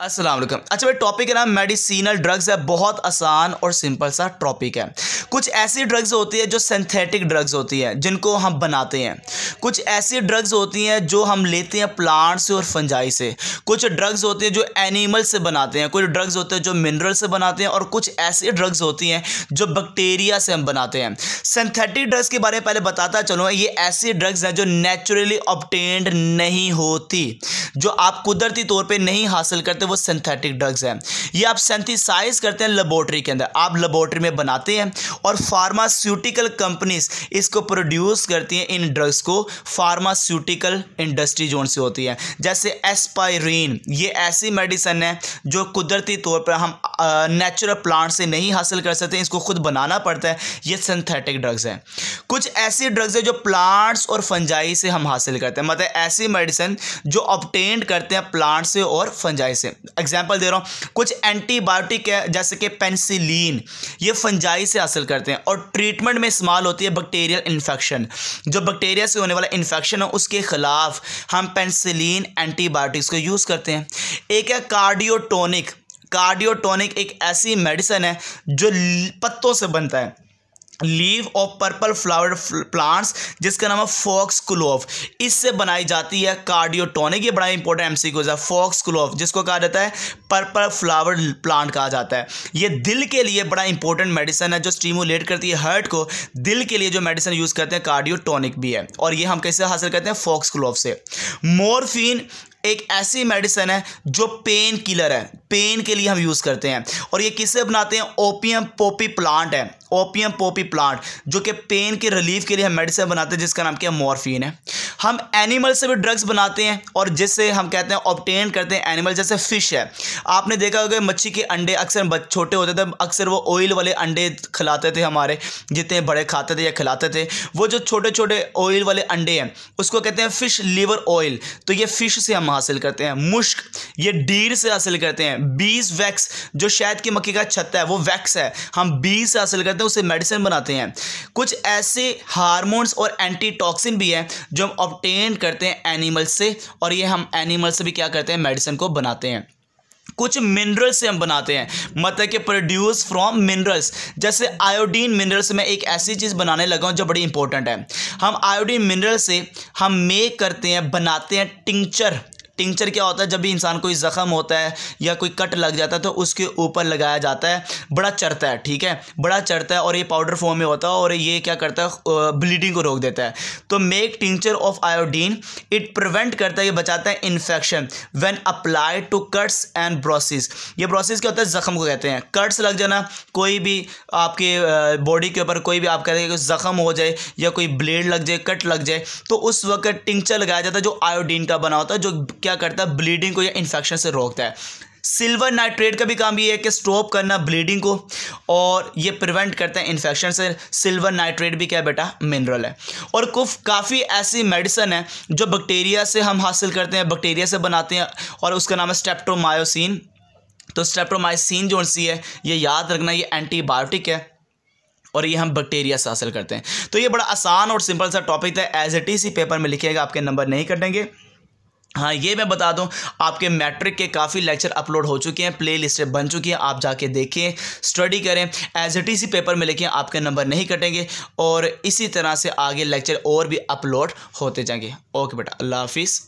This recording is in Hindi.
वालेकुम अच्छा भाई टॉपिक है ना मेडिसिनल ड्रग्स है, बहुत आसान और सिंपल सा टॉपिक है। कुछ ऐसी ड्रग्स होती है जो सिंथेटिक ड्रग्स होती हैं, जिनको हम बनाते हैं। कुछ ऐसी ड्रग्स होती हैं जो हम लेते हैं प्लांट से और फंजाई से। कुछ ड्रग्स होती हैं जो एनिमल से बनाते हैं, कुछ ड्रग्स होते हैं जो मिनरल से बनाते हैं, और कुछ ऐसी ड्रग्स होती हैं जो बैक्टीरिया से हम बनाते हैं। सिंथेटिक ड्रग्स के बारे में पहले बताता चलो, ये ऐसी ड्रग्स हैं जो नेचुरली ऑप्टेंड नहीं होती, जो आप कुदरती तौर पर नहीं हासिल करते वो सिंथेटिक ड्रग्स हैं। ये आप सेंथिसाइज करते हैं लेबोरेटरी के अंदर। आप लेबोरेटरी में बनाते हैं और फार्मास्यूटिकल कंपनीज़ इसको प्रोड्यूस करती हैं इन ड्रग्स को फार्मास्यूटिकल इंडस्ट्री जोन से होती है। जैसे एस्पायरीन ये ऐसी मेडिसन है जो कुदरती तौर पर हम नेचुरल प्लांट से नहीं हासिल कर सकते, इसको खुद बनाना पड़ता है। ये सिंथेटिक ड्रग्स हैं। कुछ ऐसी ड्रग्स हैं जो प्लांट्स और फंजाई से हम हासिल करते हैं। मतलब ऐसी मेडिसिन जो ऑप्टेंड करते हैं प्लांट से और फंजाई से। एग्ज़ाम्पल दे रहा हूँ। कुछ एंटीबायोटिक है, जैसे कि पेंसिलीन ये फंजाई से हासिल करते हैं। और ट्रीटमेंट में इस्तेमाल होती है बैक्टीरियल इन्फेक्शन जो बैक्टीरिया से होने वाला इन्फेक्शन है, उसके ख़िलाफ़ हम पेंसिलीन एंटीबायोटिक्स को यूज़ करते हैं। एक है कार्डियोटोनिक कार्डियोटोनिक एक ऐसी मेडिसिन है जो पत्तों से बनता है। Leave of purple flower plants, जिसका नाम है फॉक्स क्लोव इससे बनाई जाती है कार्डियोटोनिक। ये बड़ा इंपॉर्टेंट एमसीक्यूज है। फॉक्स क्लोव जिसको कहा जाता है, पर्पल फ्लावर प्लांट कहा जाता है। ये दिल के लिए बड़ा इंपॉर्टेंट मेडिसिन है, जो स्टीमुलेट करती है हार्ट को। दिल के लिए जो मेडिसिन यूज़ करते हैं कार्डियोटोनिक भी है। और ये हम कैसे हासिल करते हैं? फॉक्स क्लोव से। मोरफिन एक ऐसी मेडिसिन है जो पेन किलर है। पेन के लिए हम यूज़ करते हैं। और ये किससे बनाते हैं? ओपियम पोपी प्लांट है। ओपियम पोपी प्लांट, जो कि पेन के रिलीफ के लिए हम मेडिसिन बनाते हैं, जिसका नाम क्या मॉर्फिन है। हम एनिमल से भी ड्रग्स बनाते हैं, और जिससे हम कहते हैं ऑप्टेन करते हैं एनिमल जैसे फ़िश है। आपने देखा होगा, मच्छी के अंडे अक्सर छोटे होते थे, अक्सर वो ऑयल वाले अंडे खिलाते थे हमारे, जितने बड़े खाते थे या खिलाते थे। वो जो छोटे छोटे ऑयल वाले अंडे हैं, उसको कहते हैं फ़िश लीवर ऑयल तो ये फ़िश से हम हासिल करते हैं। मुश्क, ये डीर से हासिल करते हैं। बीस वैक्स जो शहद की मक्की का छत्ता है, वो वैक्स है। हम बीस से हासिल करते हैं उससे मेडिसिन बनाते हैं। कुछ ऐसे हारमोन्स और एंटीटॉक्सिन भी हैं जो हम ऑप्टेन करते हैं एनिमल से और ये हम एनिमल से भी क्या करते हैं मेडिसिन को बनाते हैं। कुछ मिनरल्स से हम बनाते हैं। मतलब कि प्रोड्यूस फ्रॉम मिनरल्स जैसे आयोडीन मिनरल्स में एक ऐसी चीज़ बनाने लगा हूँ जो बड़ी इंपॉर्टेंट है। हम आयोडीन मिनरल से हम मेक करते हैं, बनाते हैं टिंचर टिंचर क्या होता है, जब भी इंसान कोई ज़ख़म होता है या कोई कट लग जाता है तो उसके ऊपर लगाया जाता है, बड़ा चढ़ता है, ठीक है? बड़ा चढ़ता है और ये पाउडर फॉर्म में होता है और ये क्या करता है ब्लीडिंग को रोक देता है। तो make tincture of iodine it prevent करता है, ये बचाता है infection when apply to cuts and bruises ये ब्रोसिस क्या होता है, ज़ख़म को कहते हैं। कट्स लग जाना, कोई भी आपके बॉडी के ऊपर कोई भी आप कहते हैं ज़ख़म हो जाए या कोई ब्लेड लग जाए कट लग जाए तो उस वक्त टिंचर लगाया जाता है जो आयोडीन का बना होता है, जो क्या करता है? ब्लीडिंग को या इन्फेक्शन से रोकता है। सिल्वर नाइट्रेट का भी काम ये है कि स्टॉप करना ब्लीडिंग को और ये प्रिवेंट करता है इन्फेक्शन से। सिल्वर नाइट्रेट भी क्या बेटा? मिनरल है। और कुछ काफ़ी ऐसी मेडिसन है जो बैक्टीरिया से हम हासिल करते हैं बैक्टीरिया से बनाते हैं और उसका नाम है स्टेप्टोमायोसिन तो स्टेप्टोमायोसिन जो सी है, ये याद रखना ये एंटीबायोटिक है और ये हम बैक्टीरिया से हासिल करते हैं। तो ये बड़ा आसान और सिंपल सा टॉपिक था। As a T C paper में लिखिएगा आपके नंबर नहीं कटेंगे। हाँ ये मैं बता दूँ, आपके मैट्रिक के काफ़ी लेक्चर अपलोड हो चुके हैं प्ले लिस्टें बन चुकी हैं, आप जाके देखें स्टडी करें as a T C paper में लिखें, आपके नंबर नहीं कटेंगे, और इसी तरह से आगे लेक्चर और भी अपलोड होते जाएँगे। ओके बेटा, अल्लाह हाफिज़।